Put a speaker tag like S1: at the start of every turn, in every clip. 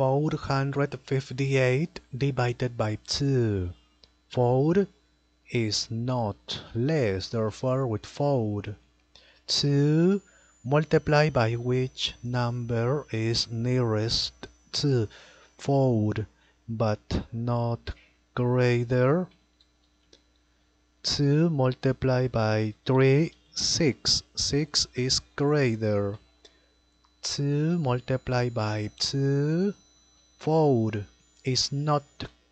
S1: 458 divided by 2. 4 is not less, therefore with 4. 2 multiplied by which number is nearest to 4 but not greater 2 multiplied by 3 6 6 is greater 2 multiplied by 2 4 is not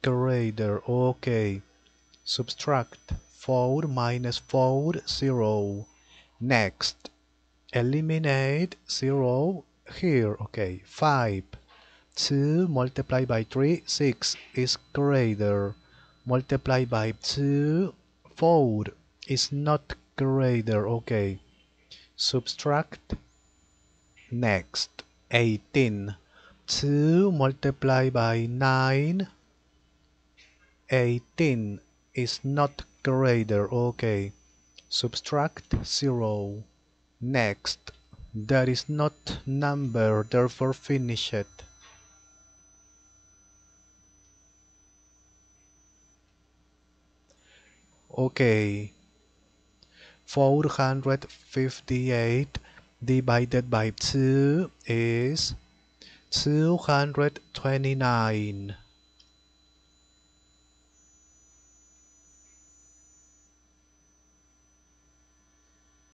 S1: greater. Okay. Subtract 4 minus 4 0 next. Eliminate 0 here. Okay. 5 2 multiplied by 3 6 is greater. Multiplied by 2 4 is not greater. Okay. Subtract. Next. 18 2 multiplied by 9 18 is not greater. Okay. Subtract 0 next. That is not number. Therefore finish it. Okay. 458 divided by 2 is 229.